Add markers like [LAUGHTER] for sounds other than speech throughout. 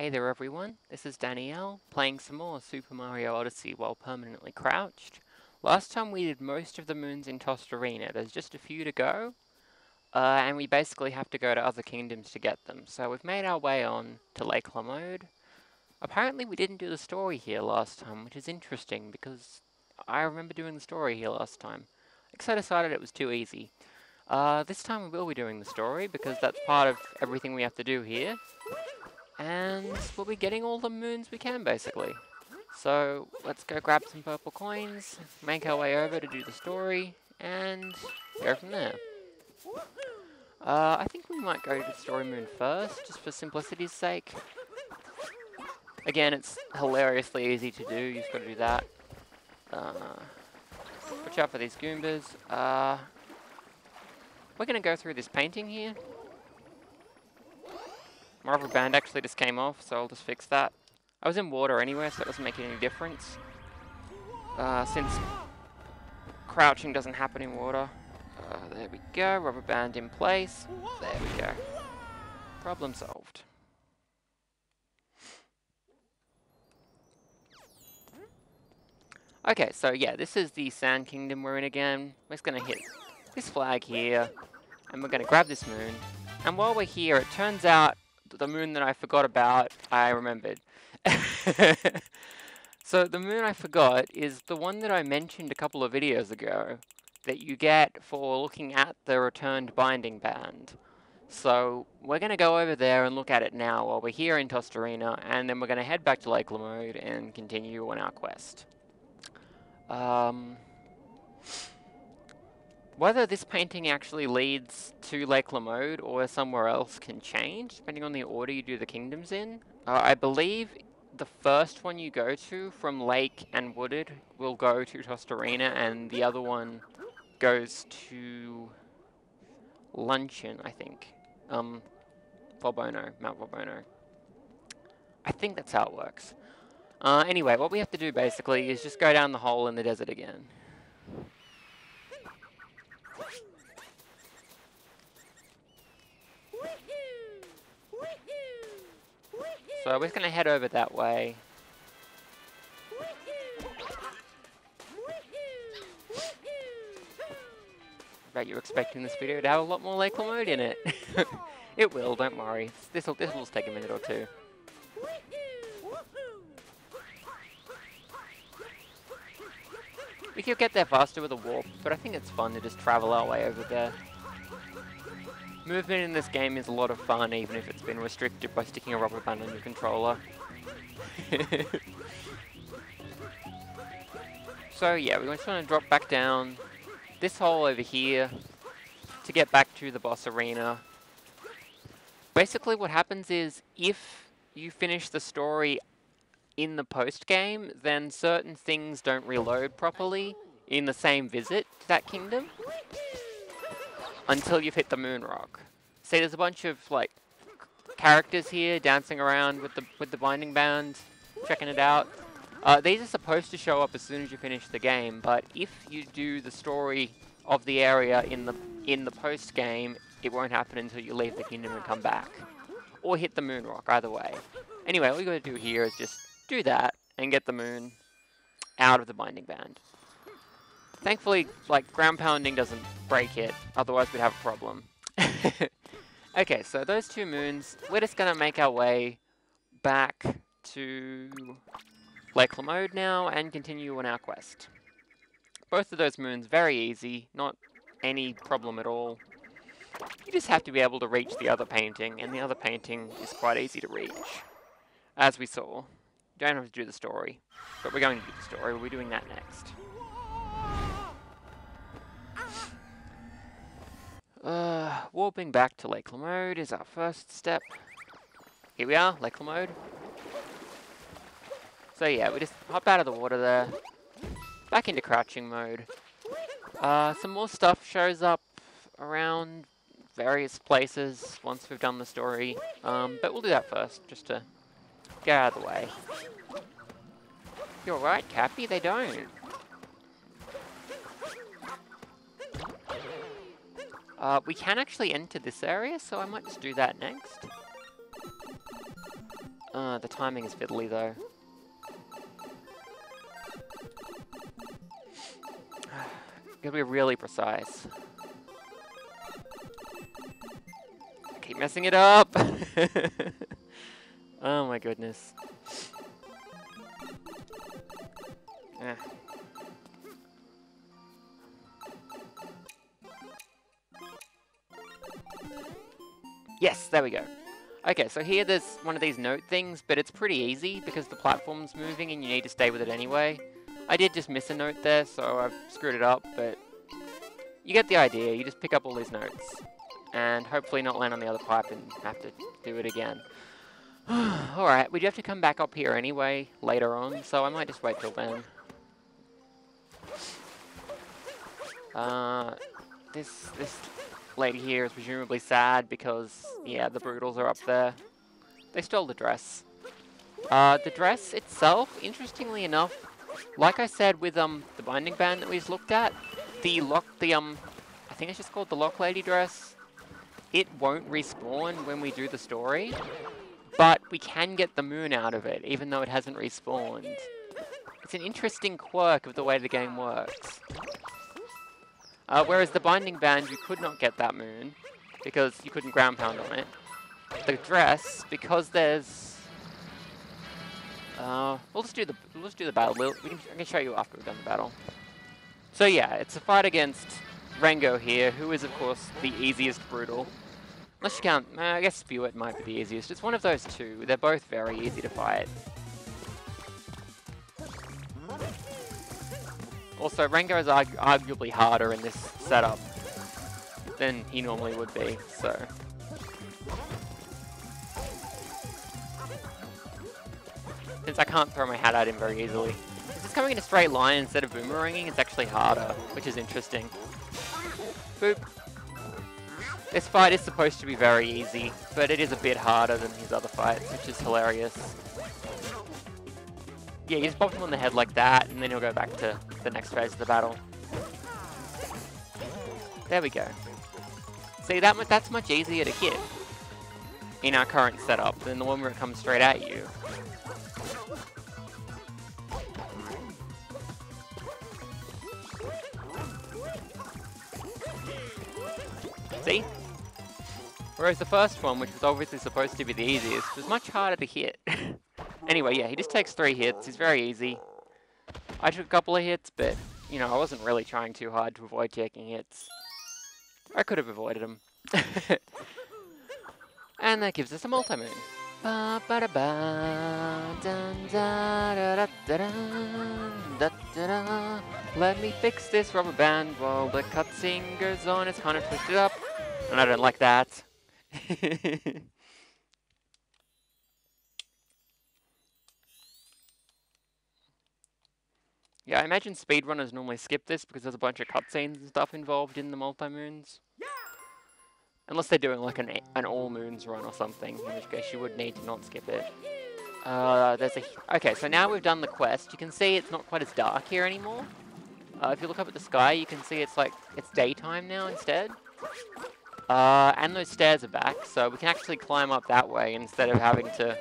Hey there everyone, this is Danielle, playing some more Super Mario Odyssey while permanently crouched. Last time we did most of the moons in Tostarena, there's just a few to go, uh, and we basically have to go to other kingdoms to get them. So we've made our way on to Lake Lamode. Apparently we didn't do the story here last time, which is interesting because I remember doing the story here last time. Guess I decided it was too easy. Uh, this time we will be doing the story because that's part of everything we have to do here. And we'll be getting all the moons we can, basically. So, let's go grab some purple coins, make our way over to do the story, and go from there. Uh, I think we might go to the story moon first, just for simplicity's sake. Again, it's hilariously easy to do, you just gotta do that. Uh, watch out for these Goombas. Uh, we're gonna go through this painting here. My rubber band actually just came off, so I'll just fix that. I was in water anyway, so it doesn't make any difference. Uh, since crouching doesn't happen in water. Uh, there we go, rubber band in place. There we go. Problem solved. Okay, so yeah, this is the Sand Kingdom we're in again. We're just gonna hit this flag here, and we're gonna grab this moon. And while we're here, it turns out the moon that I forgot about, I remembered. [LAUGHS] so the moon I forgot is the one that I mentioned a couple of videos ago that you get for looking at the returned binding band. So we're going to go over there and look at it now while we're here in Tostarena, and then we're going to head back to Lake Lamode and continue on our quest. Um, whether this painting actually leads to Lake Lamode or somewhere else can change, depending on the order you do the kingdoms in. Uh, I believe the first one you go to from Lake and Wooded will go to Tostarena, and the other one goes to Luncheon, I think. Um, Volbono, Mount Volbono. I think that's how it works. Uh, anyway, what we have to do basically is just go down the hole in the desert again. So we're just going to head over that way. I Bet you're expecting this video to have a lot more Lake mode in it. [LAUGHS] it will, don't worry. This will this will take a minute or two. We could get there faster with a warp, but I think it's fun to just travel our way over there. Movement in this game is a lot of fun, even if it's been restricted by sticking a rubber band on your controller. [LAUGHS] so yeah, we're just going to drop back down this hole over here to get back to the boss arena. Basically what happens is, if you finish the story in the post-game, then certain things don't reload properly in the same visit to that kingdom until you've hit the moon rock. See, there's a bunch of like characters here dancing around with the with the binding band, checking it out. Uh, these are supposed to show up as soon as you finish the game, but if you do the story of the area in the in the post game, it won't happen until you leave the kingdom and come back, or hit the moon rock. Either way. Anyway, all you got to do here is just do that and get the moon out of the binding band. Thankfully, like, ground pounding doesn't break it, otherwise we'd have a problem. [LAUGHS] okay, so those two moons, we're just gonna make our way back to Lake Lamode now and continue on our quest. Both of those moons, very easy, not any problem at all. You just have to be able to reach the other painting, and the other painting is quite easy to reach, as we saw. You don't have to do the story, but we're going to do the story, we'll be doing that next. Uh, warping back to Lake Lamode is our first step. Here we are, Lake Lamode. So yeah, we just hop out of the water there, back into crouching mode. Uh, some more stuff shows up around various places once we've done the story, um, but we'll do that first, just to get out of the way. You're right, Cappy, they don't. Uh, we can actually enter this area, so I might just do that next. Uh, the timing is fiddly though. [SIGHS] Gotta be really precise. keep messing it up! [LAUGHS] oh my goodness. Eh. Yes, there we go. Okay, so here there's one of these note things, but it's pretty easy because the platform's moving and you need to stay with it anyway. I did just miss a note there, so I've screwed it up, but you get the idea. You just pick up all these notes and hopefully not land on the other pipe and have to do it again. [SIGHS] Alright, we do have to come back up here anyway later on, so I might just wait till then. Uh, this, this lady here is presumably sad because, yeah, the Broodals are up there. They stole the dress. Uh, the dress itself, interestingly enough, like I said with um the binding band that we just looked at, the lock, the um, I think it's just called the Lochlady dress, it won't respawn when we do the story, but we can get the moon out of it, even though it hasn't respawned. It's an interesting quirk of the way the game works. Uh, whereas the Binding Band, you could not get that moon, because you couldn't ground pound on it. The dress, because there's... Uh, we'll just do the we'll just do the battle. We'll, we can, I can show you after we've done the battle. So yeah, it's a fight against Rango here, who is of course the easiest Broodal. Unless you count, uh, I guess Spewart might be the easiest. It's one of those two. They're both very easy to fight. Also, Rango is argu arguably harder in this setup than he normally would be, so... Since I can't throw my hat at him very easily. Since it's coming in a straight line instead of boomeranging, it's actually harder, which is interesting. Boop. This fight is supposed to be very easy, but it is a bit harder than his other fights, which is hilarious. Yeah, you just pop him on the head like that, and then he'll go back to the next phase of the battle. There we go. See, that that's much easier to hit in our current setup than the one where it comes straight at you. See? Whereas the first one, which was obviously supposed to be the easiest, was much harder to hit. [LAUGHS] anyway, yeah, he just takes three hits. He's very easy. I took a couple of hits, but, you know, I wasn't really trying too hard to avoid taking hits. I could have avoided them. [LAUGHS] and that gives us a multi-moon. Ba ba da ba dun da da da da da da da Let me fix this rubber band while the cutscene goes on. It's kind of twisted up, and I don't like that. [LAUGHS] Yeah, I imagine speedrunners normally skip this because there's a bunch of cutscenes and stuff involved in the multi-moons. Unless they're doing like an, an all-moons run or something, in which case you would need to not skip it. Uh, there's a... Okay, so now we've done the quest. You can see it's not quite as dark here anymore. Uh, if you look up at the sky, you can see it's like, it's daytime now instead. Uh, and those stairs are back, so we can actually climb up that way instead of having to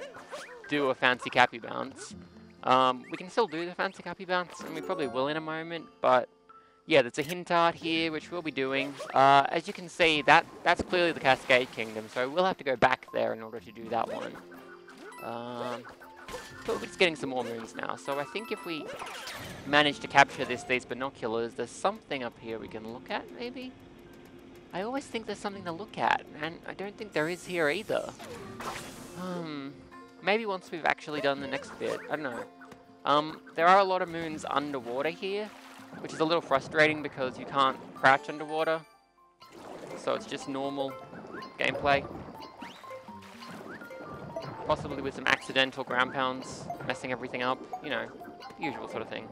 do a fancy cappy bounce. Um, we can still do the fancy cappy bounce, and we probably will in a moment, but yeah, there's a hint art here, which we'll be doing. Uh, as you can see, that that's clearly the Cascade Kingdom, so we'll have to go back there in order to do that one. Um, but we're just getting some more moons now, so I think if we manage to capture this these binoculars, there's something up here we can look at, maybe? I always think there's something to look at, and I don't think there is here either. Um, maybe once we've actually done the next bit, I don't know. Um, there are a lot of moons underwater here, which is a little frustrating because you can't crouch underwater. So it's just normal gameplay. Possibly with some accidental ground pounds messing everything up, you know, usual sort of thing.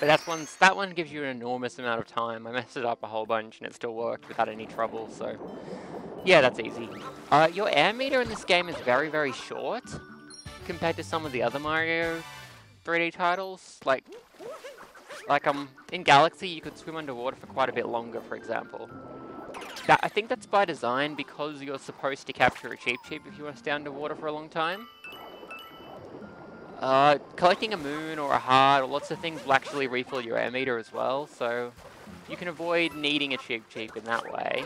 But that's one, that one gives you an enormous amount of time. I messed it up a whole bunch and it still worked without any trouble, so... Yeah, that's easy. Uh, your air meter in this game is very, very short compared to some of the other Mario 3D titles. Like, Like, um, in Galaxy, you could swim underwater for quite a bit longer, for example. That, I think that's by design because you're supposed to capture a Cheep Cheep if you want to stay underwater for a long time. Uh, collecting a moon or a heart or lots of things will actually refill your air meter as well, so you can avoid needing a Cheep Cheep in that way.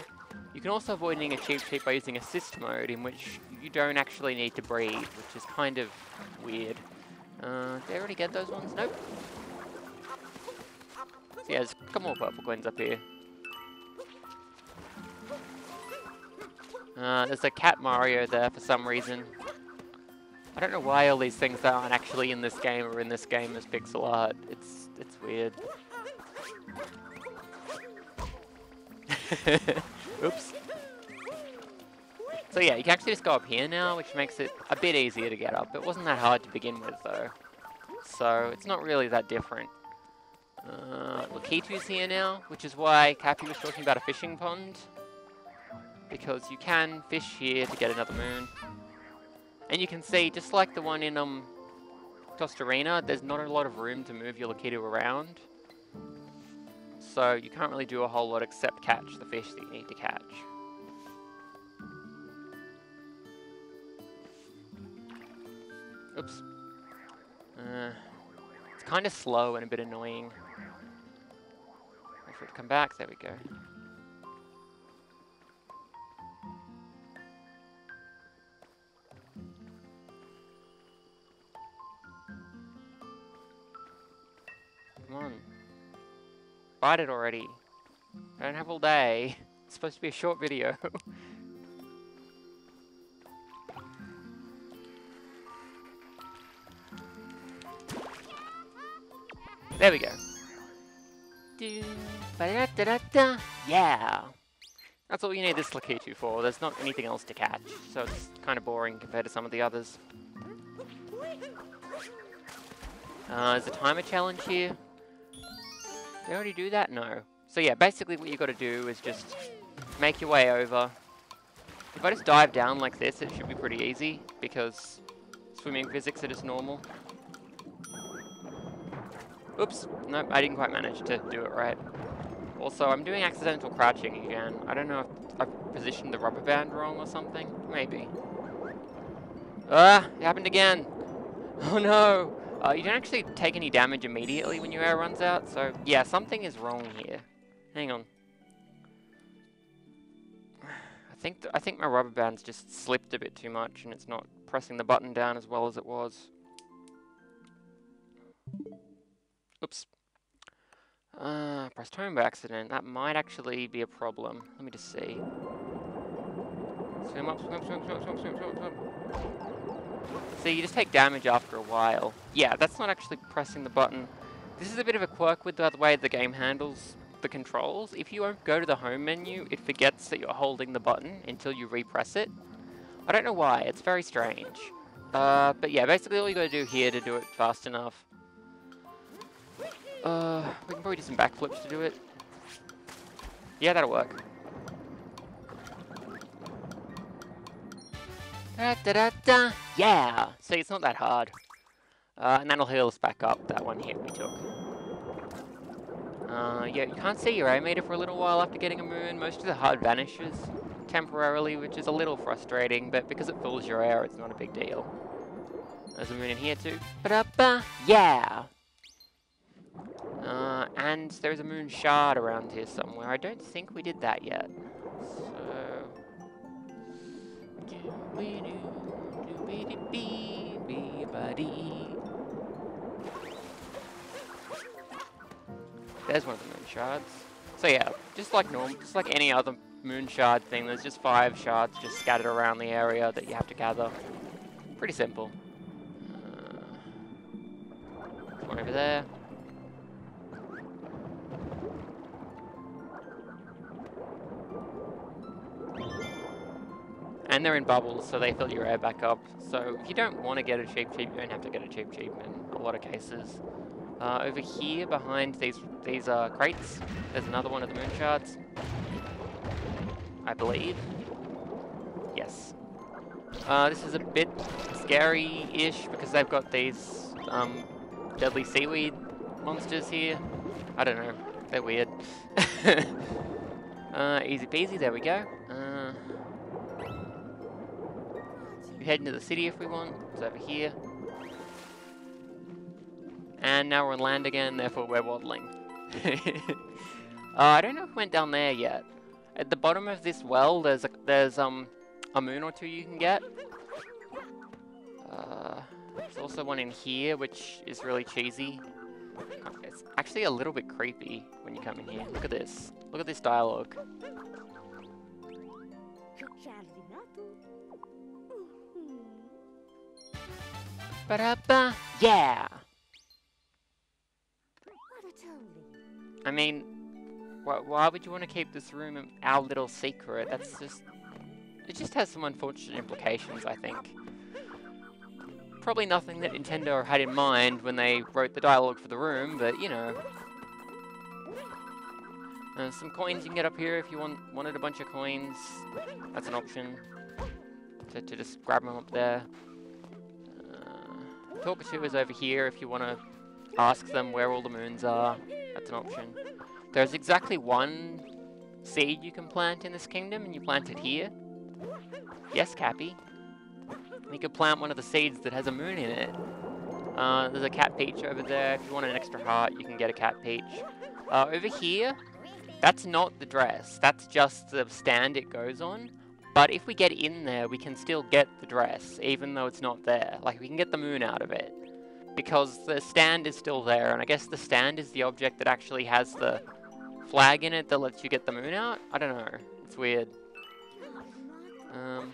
You can also avoid needing a Cheep Cheep by using assist mode in which you don't actually need to breathe, which is kind of weird. Uh, did I already get those ones? Nope. So yeah, there's a couple more purple coins up here. Uh, there's a cat Mario there for some reason. I don't know why all these things aren't actually in this game or in this game as pixel art. It's it's weird. [LAUGHS] Oops. So yeah, you can actually just go up here now, which makes it a bit easier to get up. It wasn't that hard to begin with though. So it's not really that different. Uh, Lakitu's here now, which is why Cappy was talking about a fishing pond. Because you can fish here to get another moon. And you can see, just like the one in um, Tostarena, there's not a lot of room to move your Lakitu around. So you can't really do a whole lot except catch the fish that you need to catch. Oops. Uh, it's kind of slow and a bit annoying. It to come back, there we go. Come on. Bite it already. I don't have all day. It's supposed to be a short video. [LAUGHS] there we go. Yeah! That's all you need this Lakitu for. There's not anything else to catch, so it's kind of boring compared to some of the others. Uh, there's a timer challenge here. Did I already do that? No. So yeah, basically what you got to do is just make your way over. If I just dive down like this, it should be pretty easy, because swimming physics are just normal. Oops, nope, I didn't quite manage to do it right. Also, I'm doing accidental crouching again. I don't know if I've positioned the rubber band wrong or something. Maybe. Ah, it happened again. [LAUGHS] Oh no! Uh, you don't actually take any damage immediately when your air runs out, so yeah, something is wrong here. Hang on. I think I think my rubber band's just slipped a bit too much and it's not pressing the button down as well as it was. Oops. Uh, pressed home by accident. That might actually be a problem. Let me just see. Swim up, swim, swim, swim, swim, swim, swim, swim. So you just take damage after a while. Yeah, that's not actually pressing the button. This is a bit of a quirk with the way the game handles the controls. If you go to the home menu, it forgets that you're holding the button until you repress it. I don't know why, it's very strange. Uh, but yeah, basically all you gotta do here to do it fast enough. Uh, we can probably do some backflips to do it. Yeah, that'll work. Da, da, da, da. Yeah! See, it's not that hard. Uh, and that'll heal us back up, that one hit we took. Uh, yeah, you can't see your air meter for a little while after getting a moon. Most of the HUD vanishes temporarily, which is a little frustrating, but because it fills your air, it's not a big deal. There's a moon in here too. Ba-da-ba! Yeah! Uh, and there's a moon shard around here somewhere. I don't think we did that yet. There's one of the moon shards. So yeah, just like normal, just like any other moon shard thing, there's just five shards just scattered around the area that you have to gather. Pretty simple. Uh, one over there. And they're in bubbles, so they fill your air back up. So if you don't want to get a Cheep Cheep, you don't have to get a Cheep Cheep in a lot of cases. Uh, over here, behind these these uh, crates, there's another one of the moon shards. I believe. Yes. Uh, this is a bit scary-ish because they've got these um, deadly seaweed monsters here. I don't know. They're weird. [LAUGHS] uh, easy peasy, there we go. Head into the city if we want. It's over here. And now we're on land again, therefore we're waddling. [LAUGHS] uh, I don't know if we went down there yet. At the bottom of this well, there's a, there's um a moon or two you can get. Uh, there's also one in here, which is really cheesy. It's actually a little bit creepy when you come in here. Look at this. Look at this dialogue. Ba-da-ba, yeah! I mean, why, why would you want to keep this room our little secret? That's just... It just has some unfortunate implications, I think. Probably nothing that Nintendo had in mind when they wrote the dialogue for the room, but, you know. Uh, some coins you can get up here if you want wanted a bunch of coins. That's an option. To, to just grab them up there. Talkatoo is over here if you want to ask them where all the moons are. That's an option. There's exactly one seed you can plant in this kingdom, and you plant it here. Yes, Cappy. You could plant one of the seeds that has a moon in it. Uh, there's a cat peach over there. If you want an extra heart, you can get a cat peach. Uh, over here, that's not the dress. That's just the stand it goes on. But if we get in there, we can still get the dress, even though it's not there. Like, we can get the moon out of it because the stand is still there, and I guess the stand is the object that actually has the flag in it that lets you get the moon out? I don't know. It's weird. Um,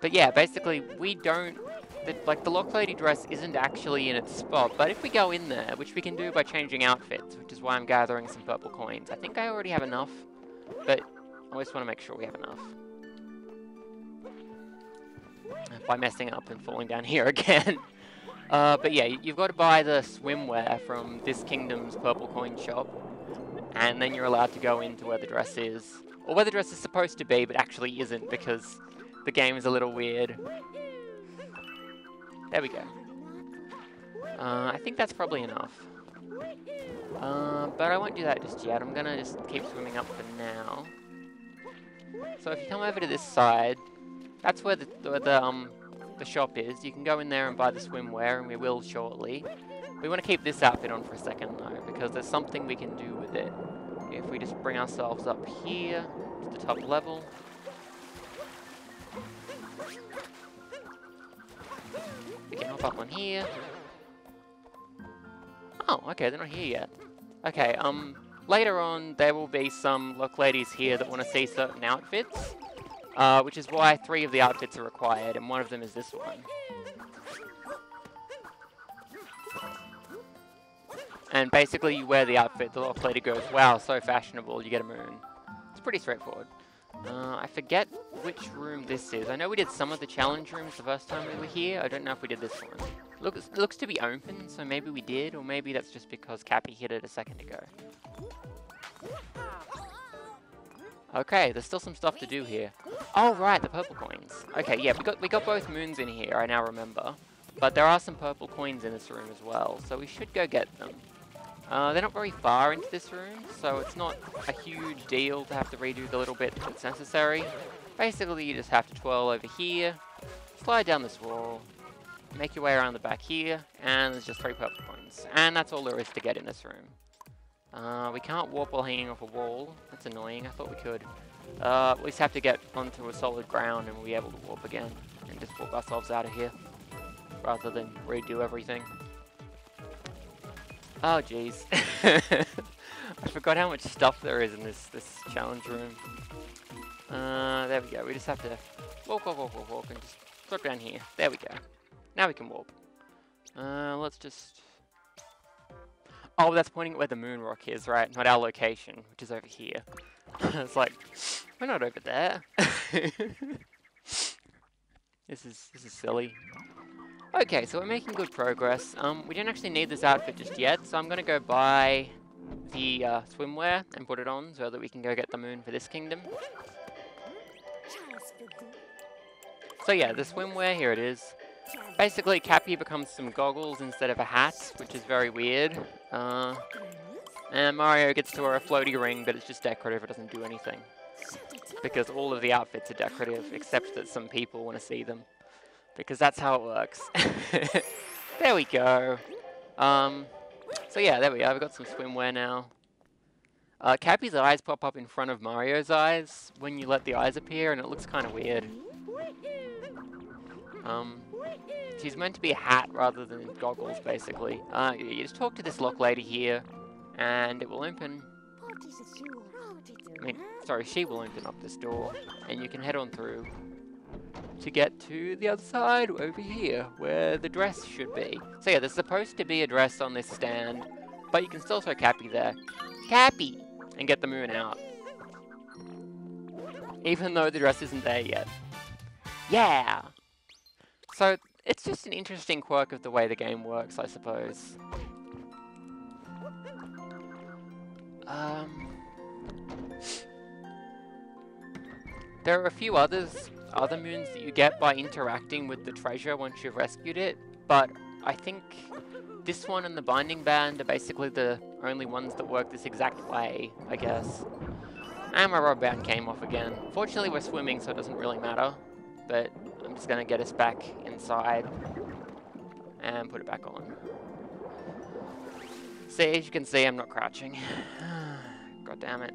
but yeah, basically, we don't... The, like, the Lochlady dress isn't actually in its spot, but if we go in there, which we can do by changing outfits, which is why I'm gathering some purple coins, I think I already have enough, but always want to make sure we have enough by messing up and falling down [LAUGHS] here again. Uh, but yeah, you've got to buy the swimwear from this kingdom's purple coin shop, and then you're allowed to go into where the dress is. Or where the dress is supposed to be, but actually isn't, because the game is a little weird. There we go. Uh, I think that's probably enough. Uh, but I won't do that just yet. I'm gonna just keep swimming up for now. So if you come over to this side, that's where the, where the, um, the shop is. You can go in there and buy the swimwear, and we will shortly. We want to keep this outfit on for a second, though, because there's something we can do with it. If we just bring ourselves up here to the top level. We can hop up on here. Oh, okay, they're not here yet. Okay, um, later on, there will be some look ladies here that want to see certain outfits. Uh, which is why three of the outfits are required, and one of them is this one. And basically you wear the outfit, the Lochlady goes, wow, so fashionable, you get a moon. It's pretty straightforward. Uh, I forget which room this is. I know we did some of the challenge rooms the first time we were here. I don't know if we did this one. Looks, looks to be open, so maybe we did, or maybe that's just because Cappy hit it a second ago. Okay, there's still some stuff to do here. Oh, right, the purple coins. Okay, yeah, we got we got both moons in here, I now remember. But there are some purple coins in this room as well, so we should go get them. Uh, they're not very far into this room, so it's not a huge deal to have to redo the little bit that's necessary. Basically, you just have to twirl over here, slide down this wall, make your way around the back here, and there's just three purple coins. And that's all there is to get in this room. Uh, we can't warp while hanging off a wall. That's annoying. I thought we could. Uh, at least have to get onto a solid ground and we'll be able to warp again. And just warp ourselves out of here. Rather than redo everything. Oh, jeez. [LAUGHS] I forgot how much stuff there is in this, this challenge room. Uh, there we go. We just have to walk, walk, walk, walk, walk, and just drop down here. There we go. Now we can warp. Uh, let's just Oh, that's pointing at where the moon rock is, right? Not our location, which is over here. [LAUGHS] it's like, we're not over there. [LAUGHS] this is this is silly. Okay, so we're making good progress. Um, we don't actually need this outfit just yet, so I'm gonna go buy the uh, swimwear and put it on so that we can go get the moon for this kingdom. So yeah, the swimwear, here it is. Basically, Cappy becomes some goggles instead of a hat, which is very weird. Uh, and Mario gets to wear a floaty ring, but it's just decorative, it doesn't do anything. Because all of the outfits are decorative, except that some people want to see them. Because that's how it works. [LAUGHS] there we go. Um, so yeah, there we are, we've got some swimwear now. Uh, Cappy's eyes pop up in front of Mario's eyes when you let the eyes appear, and it looks kind of weird. Um, she's meant to be a hat rather than goggles, basically. Uh, you just talk to this Lochlady here, and it will open. I mean, sorry, she will open up this door, and you can head on through to get to the other side over here, where the dress should be. So yeah, there's supposed to be a dress on this stand, but you can still throw Cappy there. Cappy! And get the moon out. Even though the dress isn't there yet. Yeah! So, it's just an interesting quirk of the way the game works, I suppose. Um... There are a few others other moons that you get by interacting with the treasure once you've rescued it, but I think this one and the Binding Band are basically the only ones that work this exact way, I guess. And my rubber band came off again. Fortunately we're swimming so it doesn't really matter, but I'm just going to get us back inside and put it back on. See, as you can see, I'm not crouching. [SIGHS] God damn it.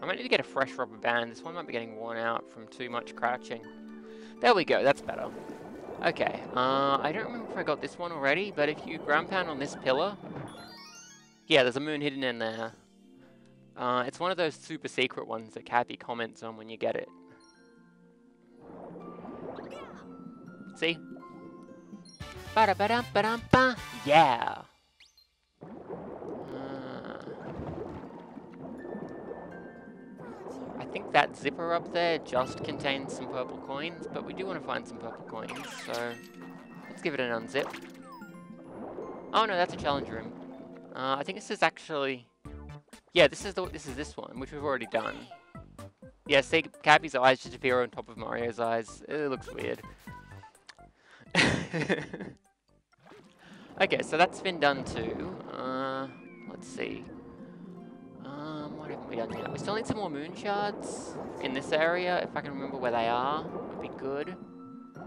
I might need to get a fresh rubber band. This one might be getting worn out from too much crouching. There we go, that's better. Okay, uh, I don't remember if I got this one already, but if you ground pound on this pillar... Yeah, there's a moon hidden in there. Uh, it's one of those super secret ones that Cappy comments on when you get it. See? Ba -da -ba -da -ba -da -ba. Yeah! think that zipper up there just contains some purple coins, but we do want to find some purple coins, so let's give it an unzip. Oh no, that's a challenge room. Uh, I think this is actually... Yeah, this is the this is this one, which we've already done. Yeah, see, Cappy's eyes just appear on top of Mario's eyes. It looks weird. [LAUGHS] okay, so that's been done too. Uh, let's see what haven't we done yet? We still need some more moon shards in this area. If I can remember where they are, would be good. Uh,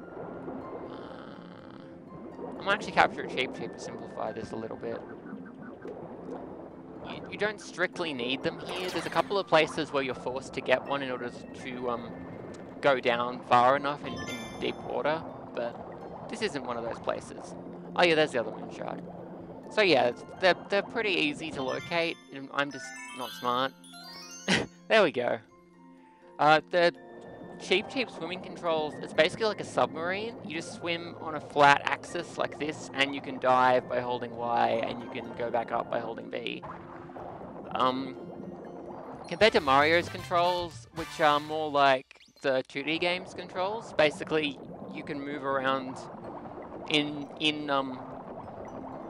I might actually capture a Cheep Cheep to simplify this a little bit. You, you, don't strictly need them here. There's a couple of places where you're forced to get one in order to um, go down far enough in, in deep water, but this isn't one of those places. Oh yeah, there's the other moon shard. So yeah, they're, they're pretty easy to locate, and I'm just not smart. [LAUGHS] there we go. Uh, the Cheep Cheep swimming controls, it's basically like a submarine. You just swim on a flat axis like this, and you can dive by holding Y, and you can go back up by holding B. Um, compared to Mario's controls, which are more like the 2D games controls, basically you can move around in in um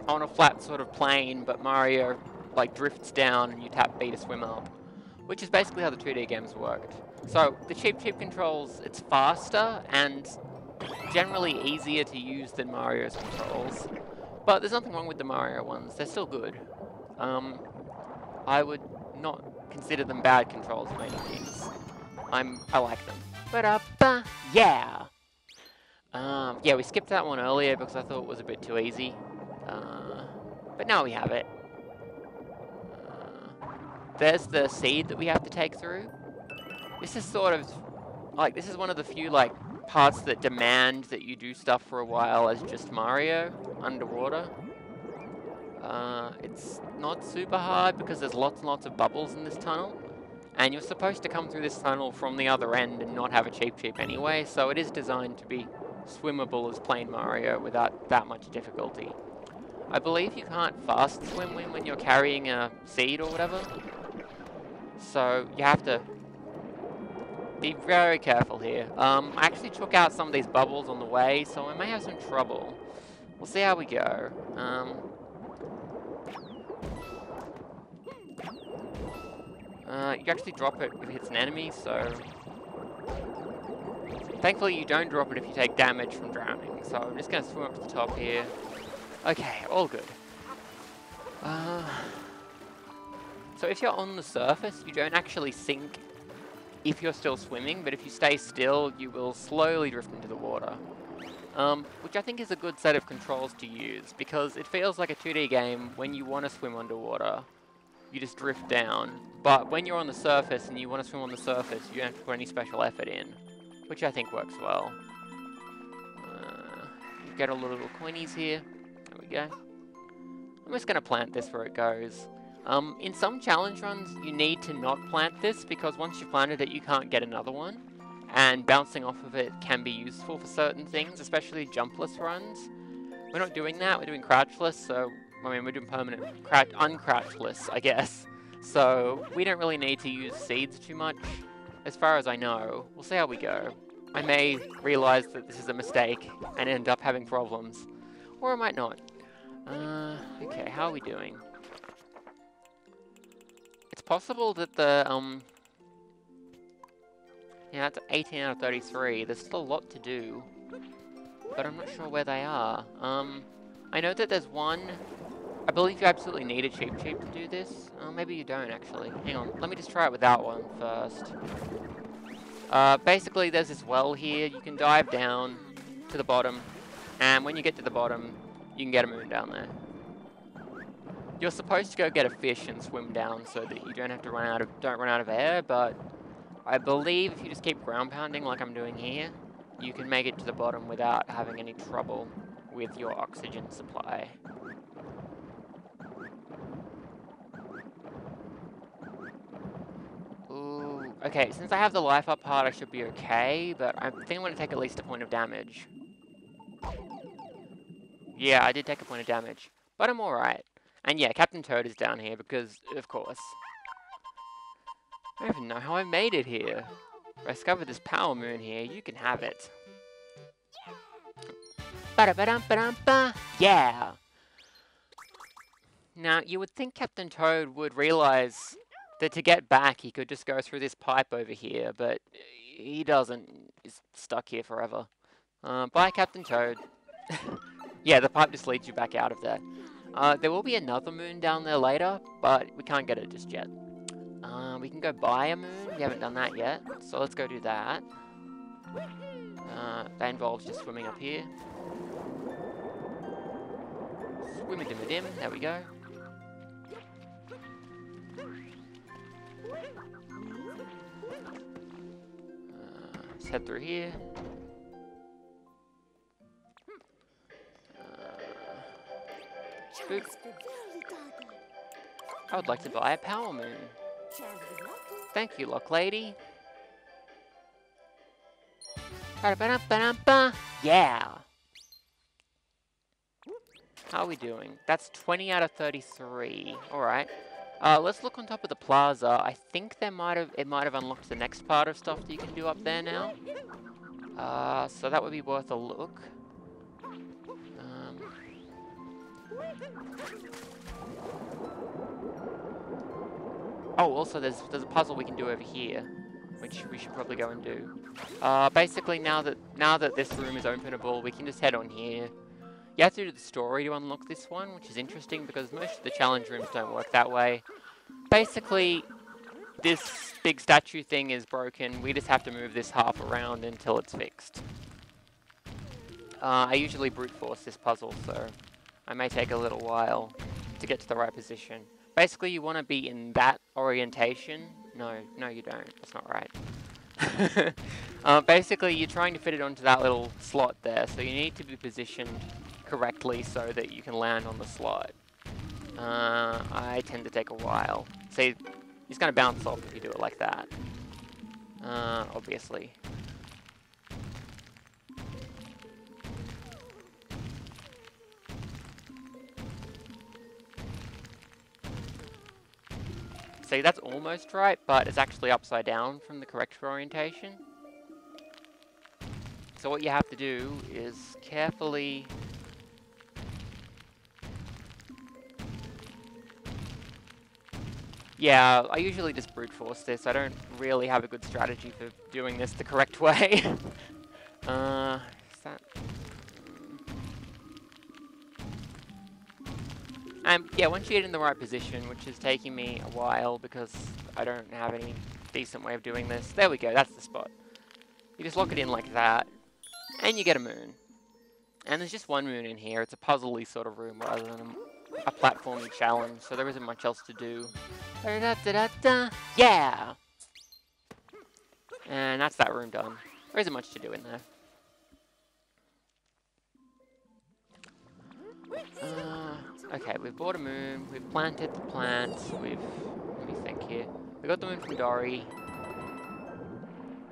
on a flat sort of plane, but Mario like drifts down and you tap B to swim up, which is basically how the 2D games worked. So the Cheep Cheep controls, it's faster and generally easier to use than Mario's controls, but there's nothing wrong with the Mario ones, they're still good. Um, I would not consider them bad controls by any means. I'm, I like them. Ba-da-ba, yeah! Um, yeah, we skipped that one earlier because I thought it was a bit too easy. Uh, but now we have it. Uh, there's the seed that we have to take through. This is sort of, like, this is one of the few, like, parts that demand that you do stuff for a while as just Mario underwater. Uh, it's not super hard because there's lots and lots of bubbles in this tunnel. And you're supposed to come through this tunnel from the other end and not have a cheap Cheep anyway, so it is designed to be swimmable as plain Mario without that much difficulty. I believe you can't fast swim when, when you're carrying a seed or whatever. So you have to be very careful here. Um, I actually took out some of these bubbles on the way, so I may have some trouble. We'll see how we go. Um, uh, you actually drop it if it hits an enemy, so Thankfully you don't drop it if you take damage from drowning, so I'm just going to swim up to the top here. Okay, all good. Uh, so if you're on the surface, you don't actually sink if you're still swimming, but if you stay still, you will slowly drift into the water. Um, which I think is a good set of controls to use, because it feels like a 2D game when you want to swim underwater. You just drift down, but when you're on the surface and you want to swim on the surface, you don't have to put any special effort in, which I think works well. Uh, get all the little coinies here. There we go. I'm just going to plant this where it goes. Um, in some challenge runs, you need to not plant this because once you've planted it, you can't get another one. And bouncing off of it can be useful for certain things, especially jumpless runs. We're not doing that, we're doing crouchless, so, I mean, we're doing permanent crouch, uncrouchless, I guess. So, we don't really need to use seeds too much, as far as I know. We'll see how we go. I may realise that this is a mistake and end up having problems. Or I might not. Uh, okay, how are we doing? It's possible that the, um... Yeah, that's 18 out of 33. There's still a lot to do. But I'm not sure where they are. Um, I know that there's one... I believe you absolutely need a Cheep Cheep to do this. Oh, maybe you don't, actually. Hang on, let me just try it without one first. Uh, basically, there's this well here. You can dive down to the bottom. And when you get to the bottom, you can get a moon down there. You're supposed to go get a fish and swim down so that you don't have to run out of don't run out of air, but I believe if you just keep ground pounding like I'm doing here, you can make it to the bottom without having any trouble with your oxygen supply. Ooh, okay, since I have the life up part, I should be okay, but I think I'm going to take at least a point of damage. Yeah, I did take a point of damage, but I'm alright. And yeah, Captain Toad is down here because, of course. I don't even know how I made it here. I discovered this power moon here. You can have it. Ba -ba -dum -ba -dum -ba. Yeah! Now, you would think Captain Toad would realize that to get back, he could just go through this pipe over here, but he doesn't. He's stuck here forever. Uh, bye, Captain Toad. [LAUGHS] yeah, the pipe just leads you back out of there. Uh, there will be another moon down there later, but we can't get it just yet. Uh, we can go buy a moon. We haven't done that yet, so let's go do that. Uh, that involves just swimming up here. Swimmy dimmy dim, there we go. Uh, let's head through here. I would like to buy a power moon. Thank you, Lochlady. Yeah! How are we doing? That's 20 out of 33. Alright. Uh, let's look on top of the plaza. I think there might have it might have unlocked the next part of stuff that you can do up there now. Uh, so that would be worth a look. Oh, also there's there's a puzzle we can do over here, which we should probably go and do. Uh, basically, now that now that this room is openable, we can just head on here. You have to do the story to unlock this one, which is interesting because most of the challenge rooms don't work that way. Basically, this big statue thing is broken. We just have to move this half around until it's fixed. Uh, I usually brute force this puzzle, so I may take a little while to get to the right position. Basically, you want to be in that orientation. No, no you don't. That's not right. [LAUGHS] uh, basically, you're trying to fit it onto that little slot there, so you need to be positioned correctly so that you can land on the slot. Uh, I tend to take a while. See, he's going to bounce off if you do it like that. Uh, obviously. see, that's almost right, but it's actually upside down from the correct orientation. So what you have to do is carefully... Yeah, I usually just brute force this. I don't really have a good strategy for doing this the correct [LAUGHS] way. Uh, is that... And yeah, once you get in the right position, which is taking me a while because I don't have any decent way of doing this. There we go, that's the spot. You just lock it in like that, and you get a moon. And there's just one moon in here. It's a puzzly sort of room rather than a, a platforming challenge, so there isn't much else to do. Yeah! And that's that room done. There isn't much to do in there. Uh, okay, we've bought a moon, we've planted the plants, we've... Let me think here. We got the moon from Dory.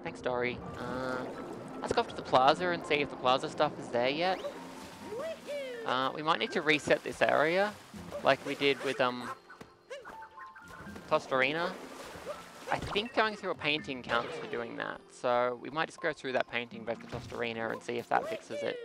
Thanks, Dory. Uh, let's go up to the plaza and see if the plaza stuff is there yet. Uh, we might need to reset this area, like we did with um, Tostarena. I think going through a painting counts for doing that, so we might just go through that painting back to Tostarena and see if that fixes it.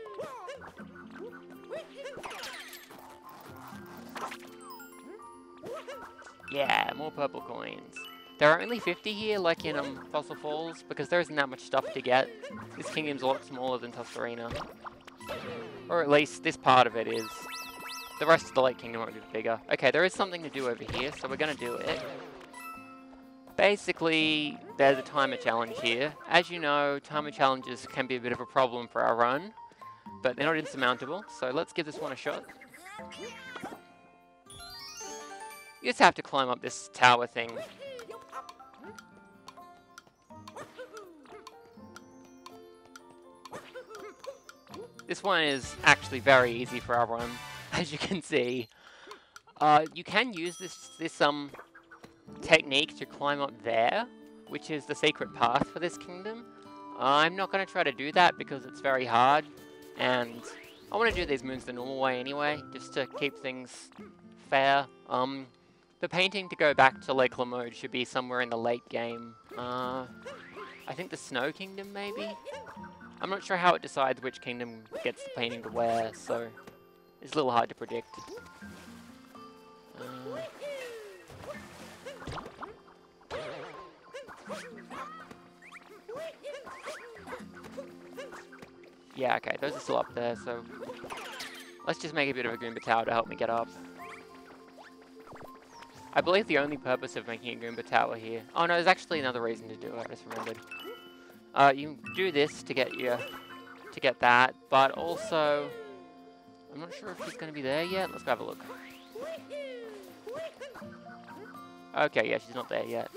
Yeah, more purple coins. There are only 50 here, like in um, Fossil Falls, because there isn't that much stuff to get. This kingdom's a lot smaller than Tostarena. Or at least this part of it is. The rest of the Lake Kingdom won't be bigger. Okay, there is something to do over here, so we're going to do it. Basically, there's a timer challenge here. As you know, timer challenges can be a bit of a problem for our run, but they're not insurmountable, so let's give this one a shot. You just have to climb up this tower thing. This one is actually very easy for our run, [LAUGHS] as you can see. Uh, you can use this, this um technique to climb up there, which is the secret path for this kingdom. I'm not going to try to do that because it's very hard, and I want to do these moons the normal way anyway, just to keep things fair. Um, the painting to go back to Lake Lamode should be somewhere in the late game. Uh, I think the Snow Kingdom, maybe? I'm not sure how it decides which kingdom gets the painting to wear, so it's a little hard to predict. Uh, yeah, okay, those are still up there, so let's just make a bit of a Goomba Tower to help me get up. I believe the only purpose of making a Goomba Tower here... Oh no, there's actually another reason to do it, I just remembered. Uh, you do this to get your... to get that, but also... I'm not sure if she's going to be there yet. Let's go have a look. Okay, yeah, she's not there yet.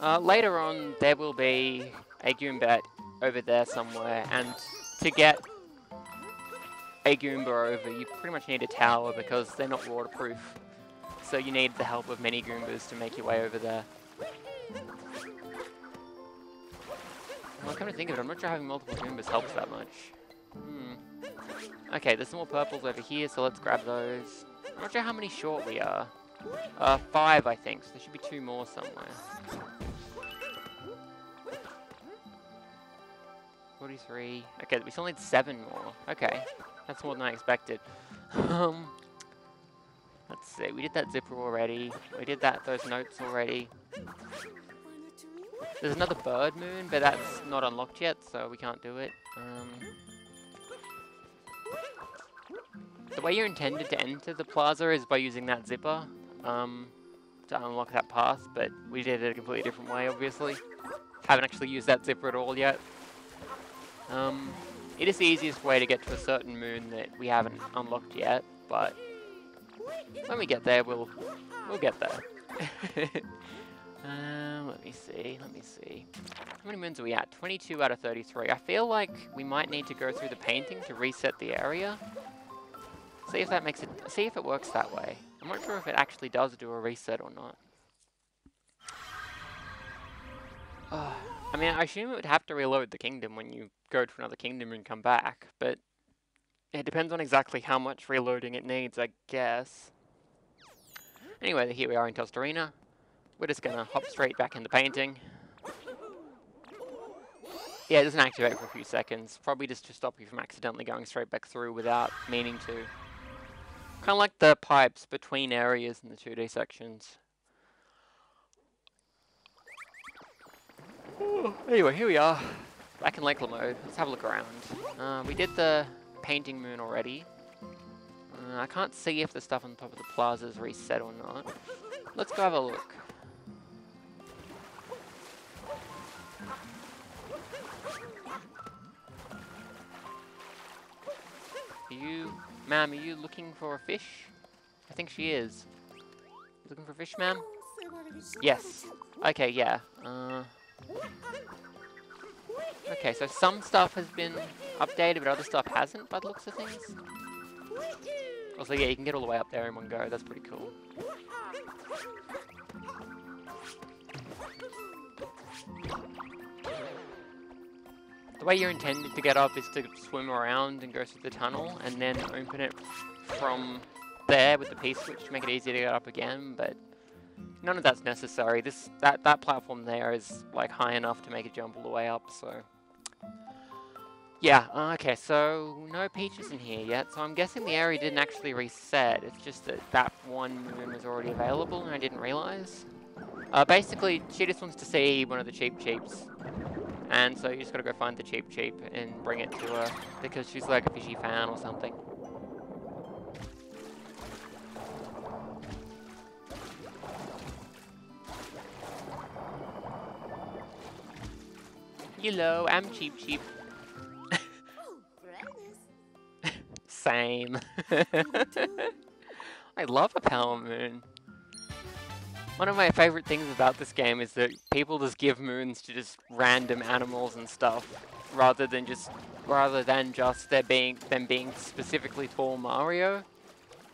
Uh, later on, there will be a Goomba over there somewhere, and to get a Goomba over, you pretty much need a tower because they're not waterproof so you need the help of many Goombas to make your way over there. Well, come to think of it, I'm not sure having multiple Goombas helps that much. Hmm. Okay, there's some more purples over here, so let's grab those. I'm not sure how many short we are. Uh, five, I think, so there should be two more somewhere. 43. Okay, we still need seven more. Okay, that's more than I expected. [LAUGHS] um, Let's see, we did that zipper already. We did that those notes already. There's another bird moon, but that's not unlocked yet, so we can't do it. Um, the way you're intended to enter the plaza is by using that zipper um, to unlock that path, but we did it a completely different way, obviously. Haven't actually used that zipper at all yet. Um, it is the easiest way to get to a certain moon that we haven't unlocked yet, but when we get there, we'll we'll get there. [LAUGHS] um, let me see, let me see. How many moons are we at? 22 out of 33. I feel like we might need to go through the painting to reset the area. See if that makes it, see if it works that way. I'm not sure if it actually does do a reset or not. Uh, [SIGHS] I mean, I assume it would have to reload the kingdom when you go to another kingdom and come back, but it depends on exactly how much reloading it needs, I guess. Anyway, here we are in Tostarena. We're just to hop straight back into painting. Yeah, it doesn't activate for a few seconds. Probably just to stop you from accidentally going straight back through without meaning to. Kind of like the pipes between areas in the 2D sections. anyway, here we are. back in Lake mode. Let's have a look around. Uh, we did the painting moon already. Uh, I can't see if the stuff on top of the plaza is reset or not. Let's go have a look. You, ma'am, are you looking for a fish? I think she is. Looking for a fish, ma'am? Yes. Okay, yeah. Uh, okay, so some stuff has been updated, but other stuff hasn't, by the looks of things. Also, yeah, you can get all the way up there in one go. That's pretty cool. Way you're intended to get up is to swim around and go through the tunnel, and then open it from there with the P-switch to make it easier to get up again, but none of that's necessary. This that that platform there is like high enough to make it jump all the way up. So yeah, uh, okay. So no peaches in here yet. So I'm guessing the area didn't actually reset. It's just that that one moon was already available and I didn't realize. Uh, basically, she just wants to see one of the Cheep Cheeps. And so you just gotta go find the cheap Cheep and bring it to her because she's like a fishy fan or something. Hello, I'm cheap Cheep. [LAUGHS] [LAUGHS] Same. [LAUGHS] I love a power moon. One of my favorite things about this game is that people just give moons to just random animals and stuff, rather than just rather than just there being them being specifically for Mario.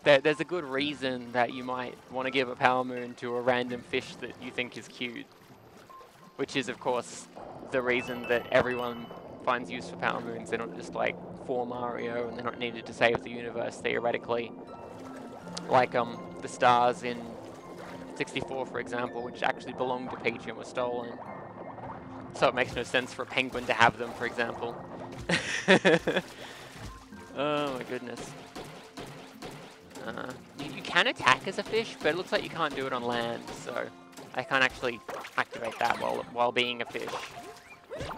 There, there's a good reason that you might want to give a power moon to a random fish that you think is cute, which is of course the reason that everyone finds use for power moons. They're not just like for Mario and they're not needed to save the universe theoretically. Like um the stars in 64 for example, which actually belonged to Peach and were stolen. So it makes no sense for a penguin to have them, for example. [LAUGHS] oh my goodness. Uh, you, you can attack as a fish, but it looks like you can't do it on land, so I can't actually activate that while, while being a fish.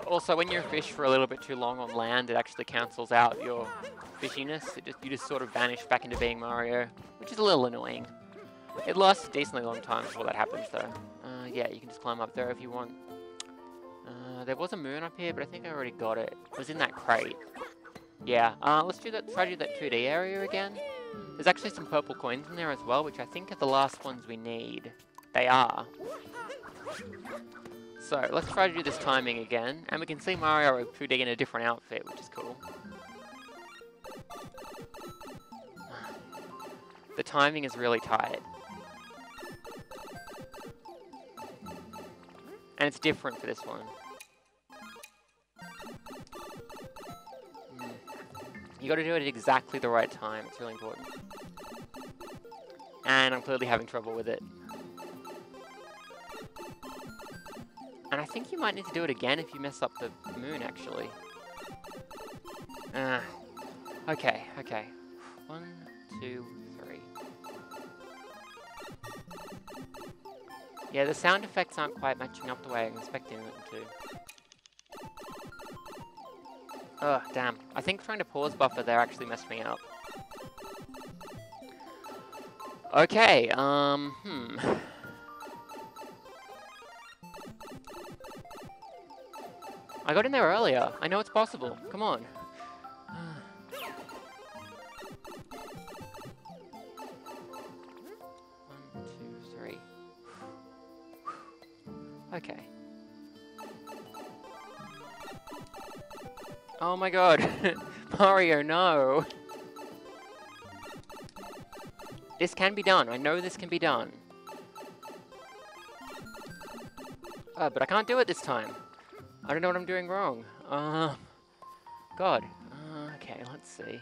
Also, when you're a fish for a little bit too long on land, it actually cancels out your fishiness. Just, you just sort of vanish back into being Mario, which is a little annoying. It lasts a decently long time before that happens, though. Uh, yeah, you can just climb up there if you want. Uh, there was a moon up here, but I think I already got it. It was in that crate. Yeah, uh, let's do that. Try to do that 2D area again. There's actually some purple coins in there as well, which I think are the last ones we need. They are. So, let's try to do this timing again, and we can see Mario 2D in a different outfit, which is cool. [SIGHS] The timing is really tight. And it's different for this one. Mm. You gotta do it at exactly the right time, it's really important. And I'm clearly having trouble with it. And I think you might need to do it again if you mess up the moon, actually. Ah. Okay, okay. One, two, Yeah, the sound effects aren't quite matching up the way I'm expecting them to. Oh, damn. I think trying to pause buffer there actually messed me up. Okay, um, hmm. I got in there earlier. I know it's possible. Come on. Oh my god. [LAUGHS] Mario, no. This can be done. I know this can be done. Uh, but I can't do it this time. I don't know what I'm doing wrong. Uh, God. Uh, okay, let's see.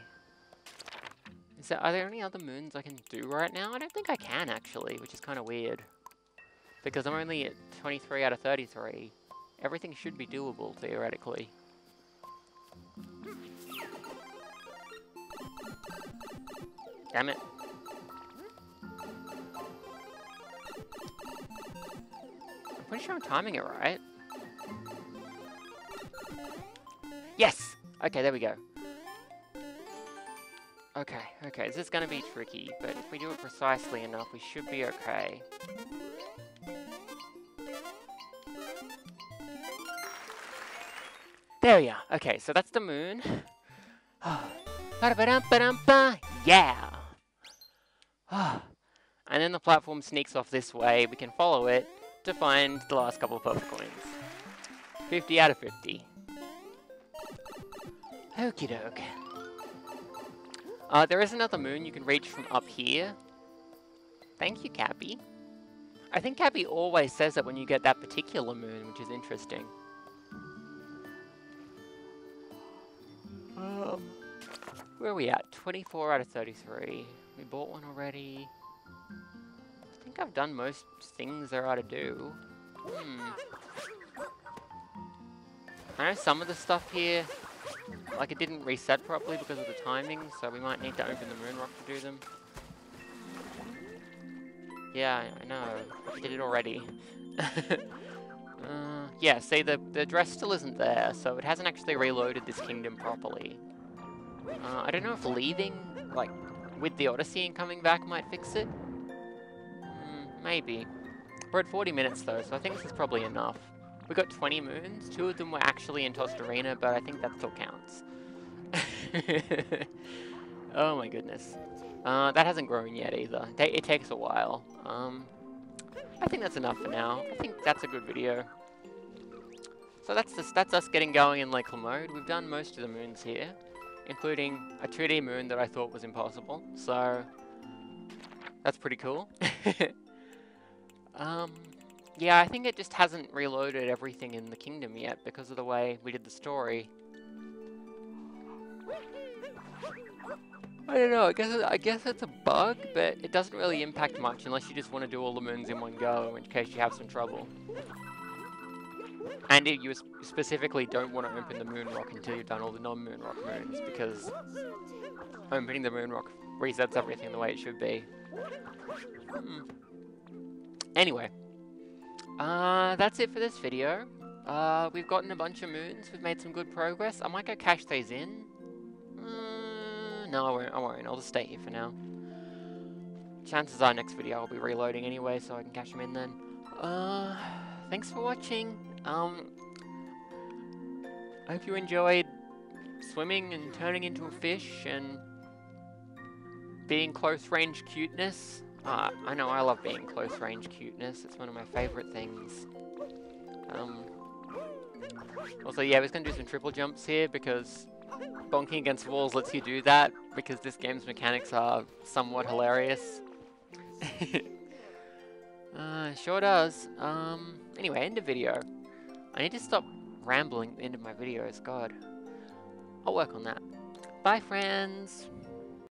Is there, are there any other moons I can do right now? I don't think I can, actually, which is kind of weird. Because I'm only at 23 out of 33. Everything should be doable, theoretically. Damn it. I'm pretty sure I'm timing it right. Yes! Okay, there we go. Okay, okay, this is gonna be tricky, but if we do it precisely enough, we should be okay. There we are. Okay, so that's the moon. [SIGHS] Ah, yeah! [SIGHS] and then the platform sneaks off this way. We can follow it to find the last couple of purple coins. 50 out of 50. Okie doke. Uh, there is another moon you can reach from up here. Thank you, Cappy. I think Cappy always says that when you get that particular moon, which is interesting. Um, where are we at? 24 out of 33. We bought one already. I think I've done most things there are to do. Hmm. I know some of the stuff here, like it didn't reset properly because of the timing, so we might need to open the moon rock to do them. Yeah, I know. I did it already. [LAUGHS] uh, yeah, see, the, the dress still isn't there, so it hasn't actually reloaded this kingdom properly. Uh, I don't know if leaving, like, with the Odyssey and coming back might fix it. Mm, maybe. We're at 40 minutes though, so I think this is probably enough. We got 20 moons. Two of them were actually in Tostarena, but I think that still counts. [LAUGHS] oh my goodness. Uh, that hasn't grown yet either. It takes a while. Um, I think that's enough for now. I think that's a good video. So that's just, that's us getting going in Lake mode. We've done most of the moons here, including a 2D moon that I thought was impossible. So that's pretty cool. [LAUGHS] um, yeah, I think it just hasn't reloaded everything in the kingdom yet because of the way we did the story. I don't know, I guess, I guess it's a bug, but it doesn't really impact much unless you just want to do all the moons in one go, in which case you have some trouble. And you specifically don't want to open the moon rock until you've done all the non-moon rock moons, because opening the moon rock resets everything the way it should be. Hmm. Anyway, uh, that's it for this video. Uh, we've gotten a bunch of moons, we've made some good progress. I might go cash these in. Uh, no, I won't, I won't, I'll just stay here for now. Chances are next video I'll be reloading anyway, so I can cash them in then. Uh, thanks for watching. Um, I hope you enjoyed swimming and turning into a fish and being close range cuteness. Uh, I know I love being close range cuteness. It's one of my favorite things. Um, also, yeah, we're going to do some triple jumps here because bonking against walls lets you do that because this game's mechanics are somewhat hilarious. [LAUGHS] uh, sure does. Um, anyway, end of video. I need to stop rambling the end of my videos, god. I'll work on that. Bye, friends!